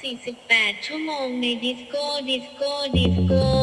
48 ชั่วโมงในดิสโก้ ดิสโก้ ดิสโก้